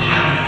Yeah.